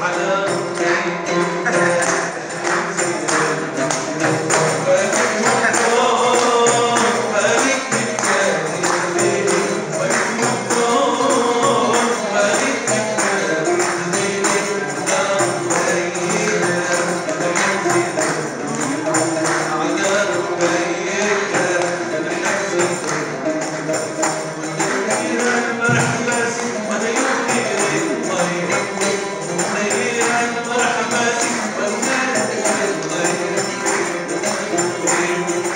على مكانكم Thank you.